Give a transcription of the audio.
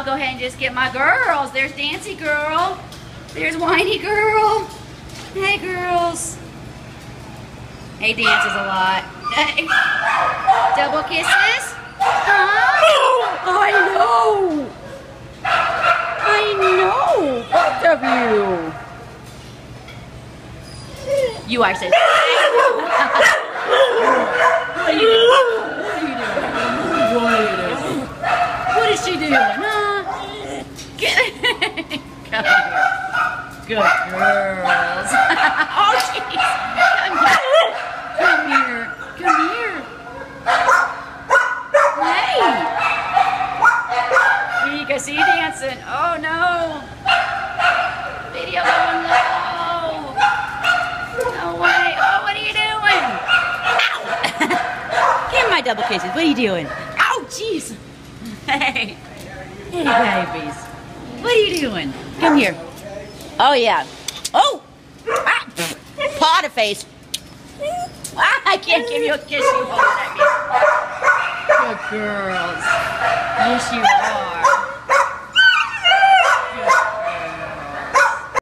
I'll go ahead and just get my girls. There's Dancy Girl. There's Whiny Girl. Hey, girls. Hey, dances a lot. Hey. Double kisses. Huh? I know. I know. Both of you. You are so. What are you doing? What are you doing? What is she doing? Get Come here. Good girls. oh, jeez. Come here. Come here. Come here. Hey. You can see you dancing. Oh, no. Video. Oh, no. No way. Oh, what are you doing? Give my double kisses. What are you doing? Oh, jeez. Hey. Hey, babies. What are you doing? Come here. Oh, yeah. Oh! Ah! Face. Ah, I can't give you a kiss. You at me. Good girls. Yes, you are.